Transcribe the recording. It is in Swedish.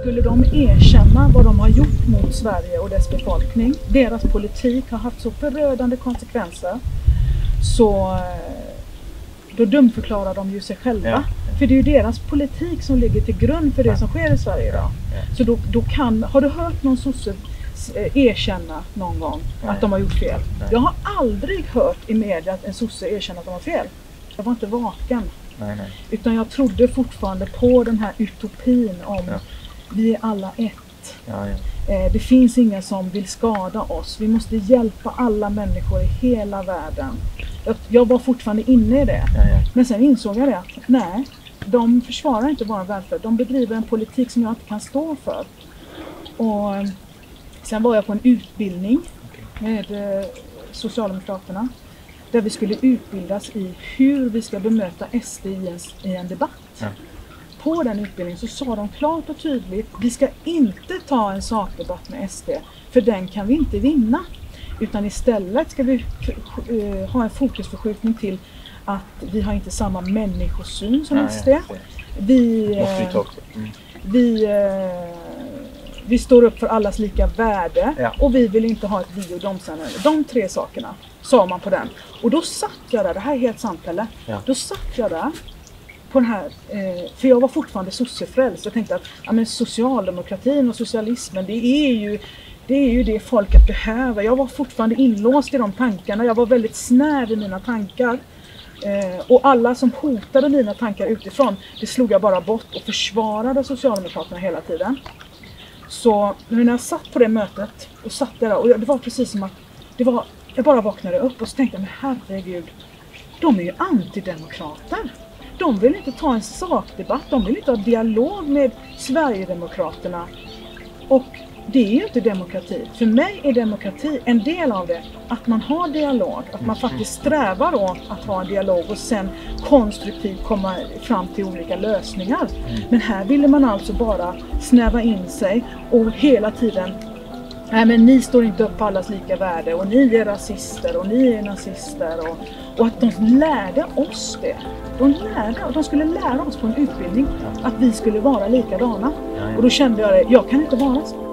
Skulle de erkänna vad de har gjort mot Sverige och dess befolkning, deras politik har haft så förödande konsekvenser, så eh, då dumförklarar de ju sig själva. Ja. För det är ju deras politik som ligger till grund för det som sker i Sverige idag. Ja. Så då, då kan, har du hört någon sosse eh, erkänna någon gång Nej. att de har gjort fel? Nej. Jag har aldrig hört i media att en sosse erkänner att de har fel. Jag var inte vaken. Nej. Utan jag trodde fortfarande på den här utopin om Ja. Vi är alla ett. Ja, ja. Eh, det finns ingen som vill skada oss. Vi måste hjälpa alla människor i hela världen. Jag, var fortfarande inne i det. ja, ja. Men sen insåg jag det att nej, de försvarar inte vår välfärd. De bedriver en politik som jag inte kan stå för. Och eh, sen var jag på en utbildning med eh, Socialdemokraterna. Där vi skulle utbildas i hur vi ska bemöta SD i en, i en debatt. På den utbildningen så sa de klart och tydligt, vi ska inte ta en sakdebatt med SD, för den kan vi inte vinna. Utan istället ska vi eh, ha en fokusförskjutning till att vi har inte samma människosyn som Ja, SD. Vi, vi eh. Mm. vi, eh, vi står upp för allas lika värde Ja. och vi vill inte ha ett vi och dom-samhälle. De tre sakerna sa man på den. Och då satt jag där, det här är helt sant Pelle. Ja. Då satt jag där på den här, eh, för jag var fortfarande sossefrälst. Jag tänkte att ja, men socialdemokratin och socialismen det är ju det är ju det folket behöver. Jag var fortfarande inlåst i de tankarna. Jag var väldigt snäv i mina tankar. Eh, och alla som hotade mina tankar utifrån, det slog jag bara bort och försvarade Socialdemokraterna hela tiden. Så när jag satt på det mötet och satt där och det var precis som att det var, jag bara vaknade upp och så tänkte jag, men herregud, de är ju antidemokrater. De vill inte ta en sakdebatt, de vill inte ha dialog med Sverigedemokraterna. Och det är ju inte demokrati. För mig är demokrati en del av det, att man har dialog, att man faktiskt strävar åt att ha en dialog och sen konstruktivt komma fram till olika lösningar. Men här ville man alltså bara snäva in sig och hela tiden Nej men ni står inte upp på allas lika värde och ni är rasister och ni är nazister och, och att de lärde oss det. De lärde, de skulle lära oss på en utbildning att vi skulle vara likadana. Och då kände jag det, jag kan inte vara så.